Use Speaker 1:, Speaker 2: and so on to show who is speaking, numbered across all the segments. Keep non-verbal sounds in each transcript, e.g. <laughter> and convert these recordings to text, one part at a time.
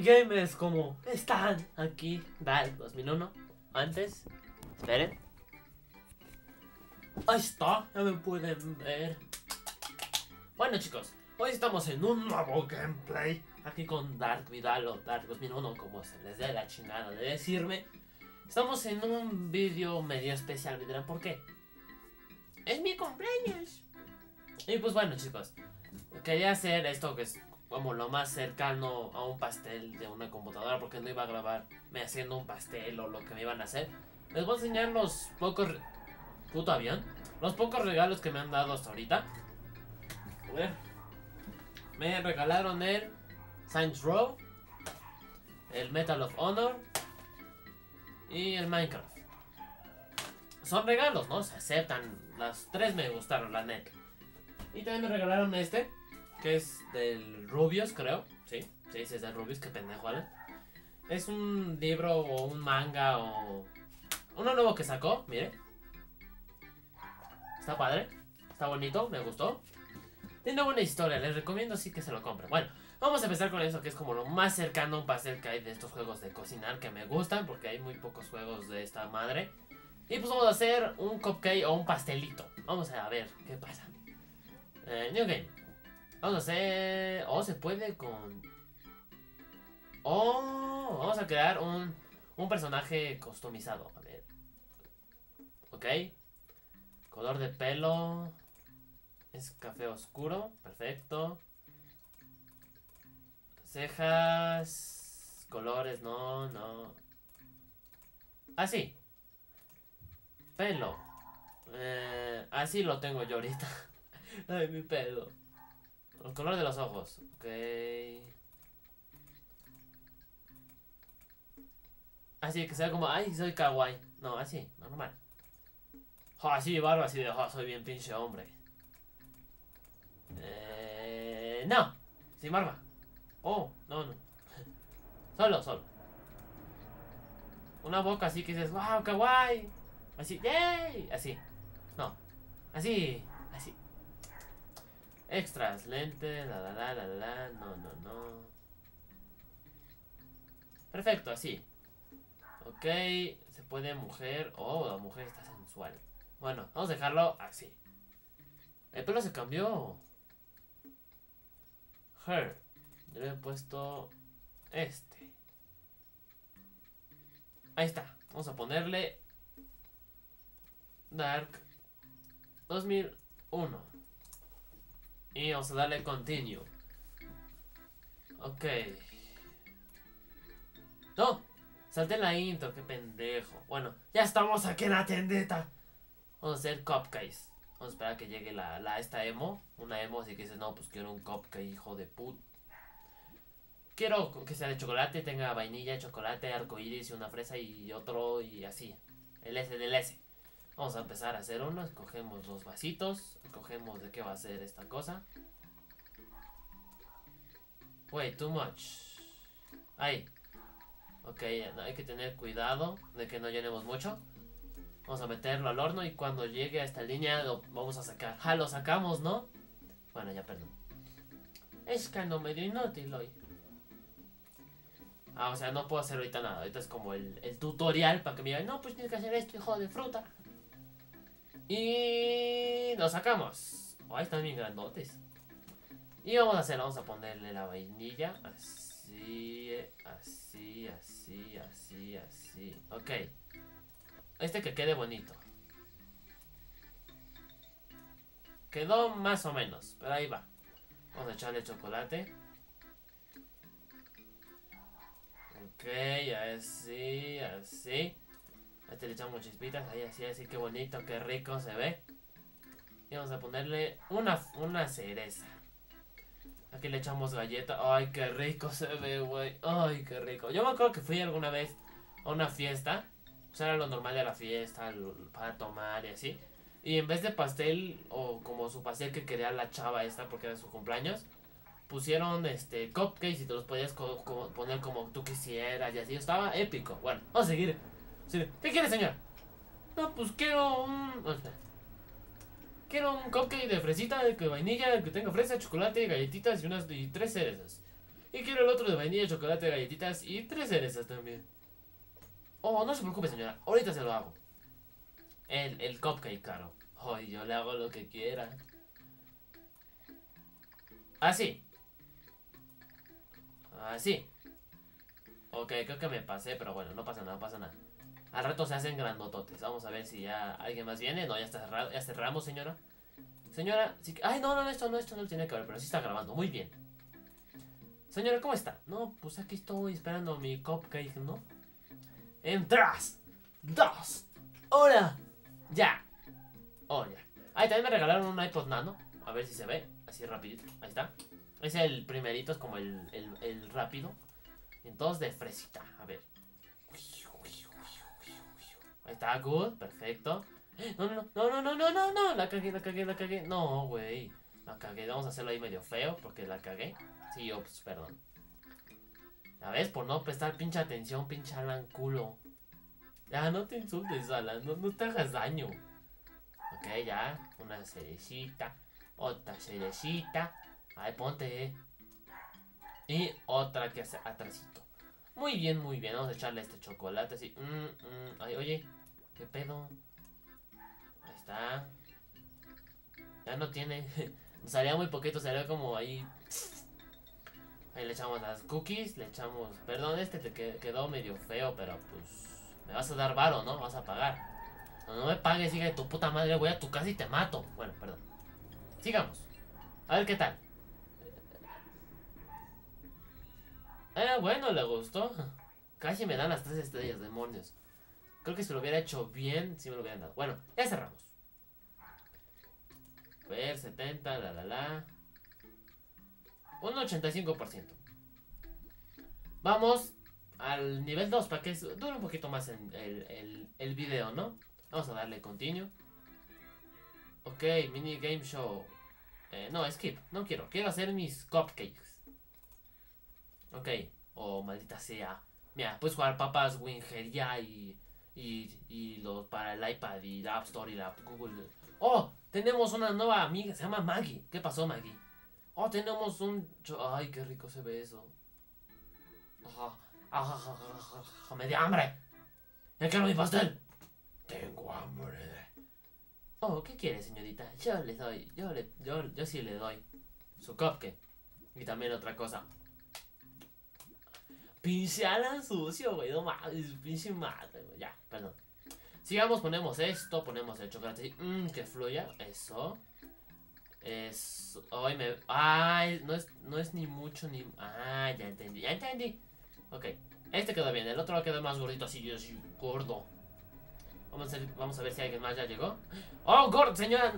Speaker 1: Gamers, ¿cómo están? Aquí, Dark 2001. Antes, esperen. Ahí está, ya me pueden ver. Bueno chicos, hoy estamos en un nuevo gameplay. Aquí con Dark Vidal o Dark 2001, como se les dé la chingada de decirme. Estamos en un vídeo medio especial, ¿por qué? Es mi cumpleaños. Y pues bueno chicos, quería hacer esto que es como lo más cercano a un pastel de una computadora porque no iba a grabar me haciendo un pastel o lo que me iban a hacer. Les voy a enseñar los pocos... Puto avión. Los pocos regalos que me han dado hasta ahorita. A ver. Me regalaron el Saints Row, el Metal of Honor y el Minecraft. Son regalos, ¿no? Se aceptan. Las tres me gustaron, la net. Y también me regalaron este, que es del Rubius, creo. Sí, sí, sí es del Rubius, qué pendejo, ¿vale? Es un libro o un manga o... Uno nuevo que sacó, mire. Está padre, está bonito, me gustó. Tiene buena historia, les recomiendo así que se lo compren. Bueno, vamos a empezar con eso, que es como lo más cercano a un pastel que hay de estos juegos de cocinar que me gustan, porque hay muy pocos juegos de esta madre. Y pues vamos a hacer un cupcake o un pastelito. Vamos a ver qué pasa. Eh, new game. Vamos a hacer... O se puede con... Oh, vamos a crear un, un personaje customizado. A ver. Ok. Color de pelo. Es café oscuro. Perfecto. Cejas. Colores, no, no. Así. Pelo. Eh, así lo tengo yo ahorita. <laughs> Ay, mi pelo. El color de los ojos. Ok. Así que sea como, ay, soy kawaii. No, así, normal. así barba, así de, soy bien pinche hombre. Eh, no, sin barba. Oh, no, no. <laughs> solo, solo. Una boca así que dices, wow, kawaii. Así, yay. Así. No. Así. Extras, lentes, la la la la la, no, no, no. Perfecto, así. Ok, se puede mujer. Oh, la mujer está sensual. Bueno, vamos a dejarlo así. El pelo se cambió. Her. Yo le he puesto este. Ahí está. Vamos a ponerle Dark 2001. Y vamos a darle continue. Ok. ¡No! Salté la intro, qué pendejo. Bueno, ya estamos aquí en la tiendita. Vamos a hacer cupcakes. Vamos a esperar a que llegue la, la esta emo. Una emo, así que dice, no, pues quiero un cupcake, hijo de put. Quiero que sea de chocolate, tenga vainilla, chocolate, arcoíris y una fresa y otro y así. El S del S. Vamos a empezar a hacer uno. Escogemos los vasitos. Escogemos de qué va a ser esta cosa. Wait, too much. Ahí. Ok, hay que tener cuidado de que no llenemos mucho. Vamos a meterlo al horno y cuando llegue a esta línea lo vamos a sacar. ¡Ja! Lo sacamos, ¿no? Bueno, ya perdón. Es que no medio inútil hoy. Ah, o sea, no puedo hacer ahorita nada. Ahorita es como el, el tutorial para que me digan, no, pues tienes que hacer esto, hijo de fruta. Y lo sacamos. Oh, ahí están bien grandotes. Y vamos a hacer, vamos a ponerle la vainilla. Así, así, así, así, así. Ok. Este que quede bonito. Quedó más o menos, pero ahí va. Vamos a echarle chocolate. Ok, así, así. Este le echamos chispitas, ahí así, así, qué bonito, qué rico se ve. Y vamos a ponerle una, una cereza. Aquí le echamos galleta. Ay, qué rico se ve, güey. Ay, qué rico. Yo me acuerdo que fui alguna vez a una fiesta. O sea, era lo normal de la fiesta, para tomar y así. Y en vez de pastel, o como su pastel que quería la chava esta porque era su cumpleaños, pusieron este cupcakes y te los podías poner como tú quisieras y así. Estaba épico. Bueno, vamos a seguir ¿Qué quiere, señor? No, pues quiero un... Quiero un cupcake de fresita, de vainilla, que tenga fresa, chocolate, galletitas y unas y tres cerezas. Y quiero el otro de vainilla, chocolate, galletitas y tres cerezas también. Oh, no se preocupe, señora. Ahorita se lo hago. El, el cupcake caro. Ay, yo le hago lo que quiera. Así. Así. Ok, creo que me pasé, pero bueno, no pasa nada, no pasa nada. Al rato se hacen grandototes. Vamos a ver si ya alguien más viene. No, ya está cerrado. Ya cerramos, señora. Señora, sí Ay, no, no, esto no, esto no tiene que ver, pero sí está grabando. Muy bien. Señora, ¿cómo está? No, pues aquí estoy esperando mi cupcake, ¿no? En tres, dos, una, ya. Oh, ya. Ay, también me regalaron un iPod Nano. A ver si se ve. Así rapidito. Ahí está. Es el primerito, es como el, el, el rápido. Entonces de fresita. A ver. Ahí está, good, perfecto. No, no, no, no, no, no, no, no, la cagué, la cagué, la cagué. No, güey. La cagué. Vamos a hacerlo ahí medio feo porque la cagué. Sí, ups, perdón. ¿La ves? Por no prestar pinche atención, pinche Alan culo. Ya, no te insultes, Alan. No, no te hagas daño. Ok, ya. Una cerecita. Otra cerecita. Ahí ponte. Y otra que hace atrásito. Muy bien, muy bien. Vamos a echarle este chocolate así. Mm, mm. Ay, oye, ¿qué pedo? Ahí está. Ya no tiene. <laughs> Salía muy poquito, salía como ahí. Ahí le echamos las cookies, le echamos... Perdón, este te quedó medio feo, pero pues... Me vas a dar varo, ¿no? Vas a pagar. No, no me pagues, hija de tu puta madre, voy a tu casa y te mato. Bueno, perdón. Sigamos. A ver qué tal. Eh, bueno, le gustó. Casi me dan las tres estrellas, demonios. Creo que si lo hubiera hecho bien, sí me lo hubieran dado. Bueno, ya cerramos. A ver, 70, la la la. Un 85%. Vamos al nivel 2 para que dure un poquito más en el, el, el video, ¿no? Vamos a darle continue. Ok, mini game show. Eh, no, skip, no quiero. Quiero hacer mis cupcakes. Ok. Oh, maldita sea. Mira, puedes jugar papas Wingeria y, y, y los para el iPad y la App Store y la Google. Oh, tenemos una nueva amiga, se llama Maggie. ¿Qué pasó, Maggie? Oh, tenemos un... Ay, qué rico se ve eso. Ajá, ajá, ajá, ajá, me dio hambre. Ya quiero mi pastel. Tengo hambre. Oh, ¿qué quiere, señorita? Yo le doy, yo le, yo, yo sí le doy su cupcake. Y también otra cosa. Pinche Alan sucio, güey. No mames, pinche madre. Ya, perdón. Sigamos, ponemos esto, ponemos el chocolate. Mmm, que fluya. Eso. Es. Ay, me. Ay, no es, no es ni mucho ni. Ah, ya entendí, ya entendí. Ok. Este quedó bien, el otro quedar más gordito, así, así gordo. Vamos a, vamos a ver si alguien más ya llegó. Oh, gordo, señora.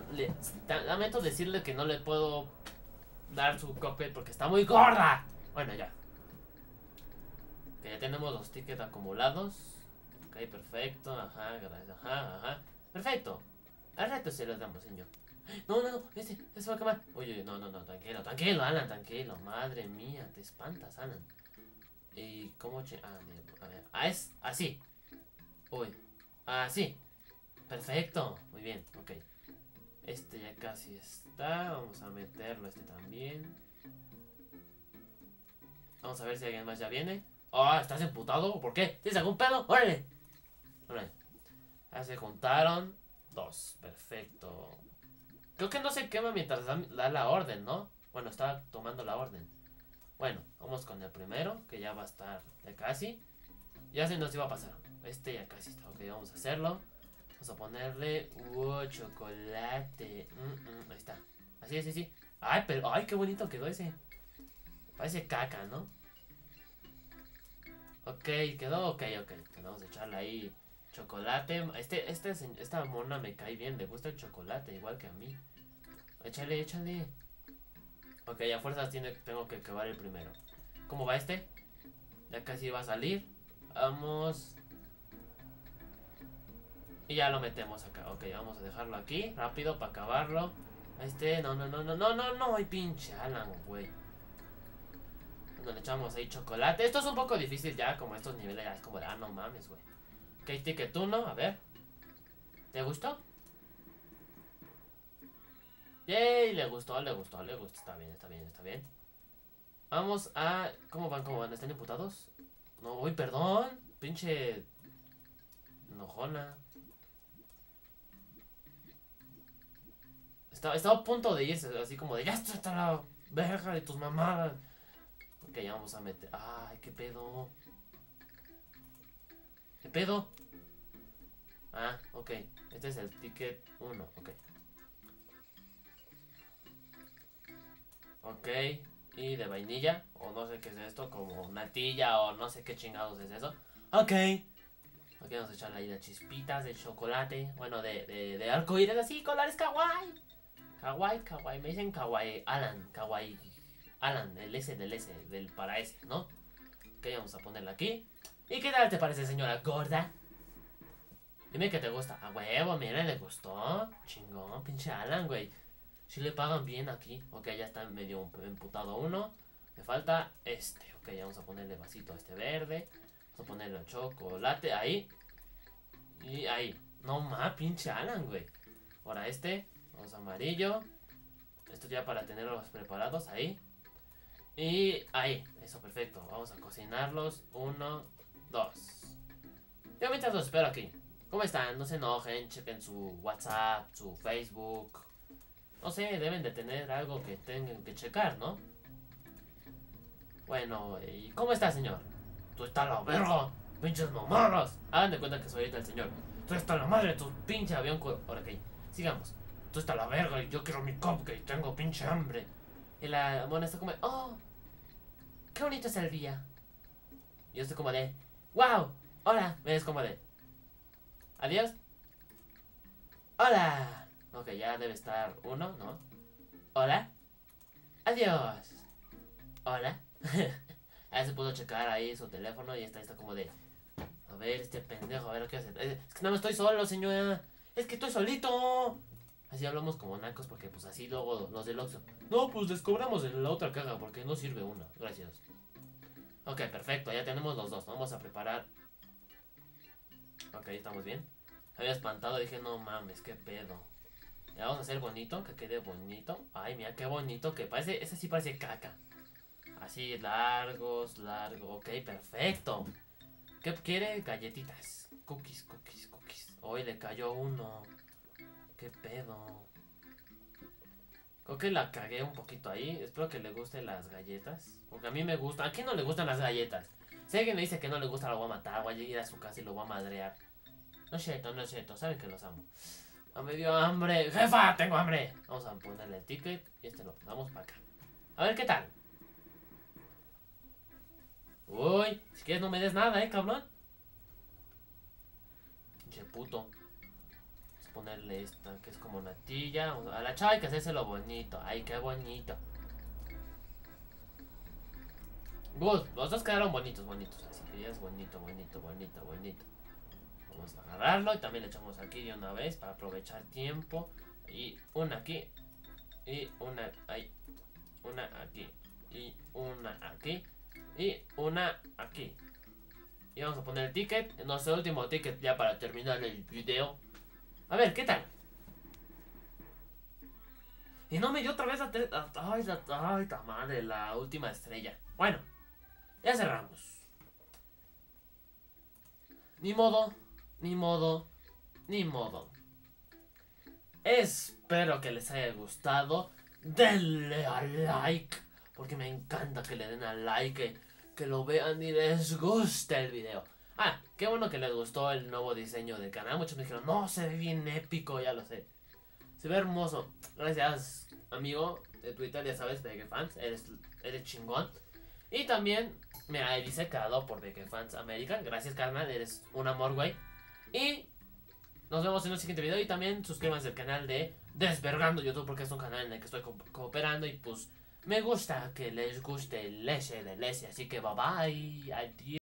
Speaker 1: Lamento decirle que no le puedo dar su copia porque está muy gorda. Bueno, ya. Que ya tenemos los tickets acumulados. Ok, perfecto. Ajá, gracias. Ajá, ajá. Perfecto. Al rato se los damos, señor. No, no, no, este, este va a acabar. Oye, no, no, no, tranquilo, tranquilo, Alan, tranquilo. Madre mía, te espantas, Alan. ¿Y cómo che? Ah, a ver, ah, es así. Uy, así. Perfecto, muy bien, ok. Este ya casi está. Vamos a meterlo este también. Vamos a ver si alguien más ya viene. Ah, ¿estás emputado? ¿Por qué? ¿Tienes algún pedo? ¡Órale! Órale. Ya se juntaron. Dos. Perfecto. Creo que no se quema mientras da, la orden, ¿no? Bueno, está tomando la orden. Bueno, vamos con el primero, que ya va a estar de casi. Ya se nos iba a pasar. Este ya casi está. Ok, vamos a hacerlo. Vamos a ponerle... Uh, chocolate. Ahí está. Así, así, sí. Ay, pero... Ay, qué bonito quedó ese. Parece caca, ¿no? Ok, quedó ok, ok. Vamos a echarle ahí chocolate. Este, este, esta mona me cae bien, le gusta el chocolate, igual que a mí. Échale, échale. Ok, a fuerzas tiene, tengo que acabar el primero. ¿Cómo va este? Ya casi va a salir. Vamos. Y ya lo metemos acá. Ok, vamos a dejarlo aquí, rápido, para acabarlo. Este, no, no, no, no, no, no, no, ay, pinche Alan, güey le echamos ahí chocolate. Esto es un poco difícil ya, como estos niveles ya es como de, ah, no mames, güey. Ok, ticket uno, a ver. ¿Te gustó? Yay, le gustó, le gustó, le gustó. Está bien, está bien, está bien. Vamos a... ¿Cómo van? ¿Cómo van? ¿Están imputados? No, uy, perdón. Pinche... Enojona. Estaba, estaba a punto de irse, así como de... Ya está la verga de tus mamadas. Ok, ya vamos a meter... Ay, qué pedo. ¿Qué pedo? Ah, ok. Este es el ticket 1, ok. Ok. Y de vainilla, o no sé qué es esto, como natilla, o no sé qué chingados es eso. Ok. Ok, vamos a echarle ahí las chispitas de chocolate. Bueno, de, de, de arcoíris así, colores kawaii. Kawaii, kawaii. Me dicen kawaii Alan, kawaii Alan, el S del S, del para S, ¿no? Ok, vamos a ponerla aquí. ¿Y qué tal te parece, señora gorda? Dime que te gusta. A huevo, mira, le gustó. Chingón, pinche Alan, güey. Si le pagan bien aquí. Ok, ya está medio emputado uno. Me falta este. Ok, vamos a ponerle vasito a este verde. Vamos a ponerle chocolate ahí. Y ahí. No más, pinche Alan, güey. Ahora este. Vamos a amarillo. Esto ya para tenerlos preparados ahí. Y ahí. Eso, perfecto. Vamos a cocinarlos. Uno, dos. Yo mientras los espero aquí. ¿Cómo están? No se enojen, chequen su WhatsApp, su Facebook. No sé, deben de tener algo que tengan que checar, ¿no? Bueno, ¿y cómo está, señor? Tú estás la verga, pinches mamadas. Hagan de cuenta que soy el señor. Tú estás la madre, tu pinche avión. Ahora ok, sigamos. Tú estás la verga y yo quiero mi cupcake, tengo pinche hambre. Y la mona está como, oh, qué bonito es el día. Y yo estoy como de, wow, hola. Me es como de, Adiós. Hola. Ok, ya debe estar uno, ¿no? Hola. Adiós. Hola. <laughs> ahí se pudo checar ahí su teléfono y está, está como de... A ver, este pendejo, a ver qué hace. Es que no estoy solo, señora. Es que estoy solito. Así hablamos como nacos porque pues así luego los del Oxxo. No, pues descobramos en la otra caja porque no sirve una. Gracias. Ok, perfecto. Ya tenemos los dos. Vamos a preparar Ok, estamos bien. Había espantado, dije, no mames, qué pedo. Ya vamos a hacer bonito, que quede bonito. Ay, mira, qué bonito, que parece, ese sí parece caca. Así, largos, largo. Ok, perfecto. ¿Qué quiere? Galletitas. Cookies, cookies, cookies. Hoy le cayó uno. ¿Qué pedo? Creo que la cagué un poquito ahí. Espero que le gusten las galletas. Porque a mí me gustan. ¿A quién no le gustan las galletas? Si alguien me dice que no le gusta, lo voy a matar. Voy a ir a su casa y lo voy a madrear. No es cierto, no es cierto. Saben que los amo. A me dio hambre. ¡Jefa! ¡Tengo hambre! Vamos a ponerle el ticket y este lo ponemos para acá. A ver qué tal. Uy, si quieres no me des nada, eh, cabrón. Pinche puto. Ponerle esta que es como natilla. A la chava hay que hacerse lo bonito. Ay, qué bonito. Good, los dos quedaron bonitos, bonitos. Así que ya es bonito, bonito, bonito, bonito. Vamos a agarrarlo y también le echamos aquí de una vez para aprovechar tiempo. Y una aquí. Y una ahí. Una aquí. Y una aquí. Y una aquí. Y vamos a poner el ticket. Nuestro último ticket ya para terminar el video. A ver, ¿qué tal? Y no me dio otra vez a... Ay, la, ay, la madre, la última estrella. Bueno. Ya cerramos. Ni modo, ni modo, ni modo. Espero que les haya gustado. Denle a like. Porque me encanta que le den a like. Que, lo vean y les guste el video. Ah, qué bueno que les gustó el nuevo diseño del canal. Muchos me dijeron, no, se ve bien épico, ya lo sé. Se ve hermoso. Gracias, amigo de Twitter, ya sabes, de fans. Eres, eres chingón. Y también me ha disecado por que Fans América. Gracias, carnal. Eres un amor, güey. Y nos vemos en el siguiente video. Y también suscríbanse al canal de Desvergando YouTube. Porque es un canal en el que estoy cooperando. Y pues me gusta que les guste el S del S. Así que bye bye. Adiós.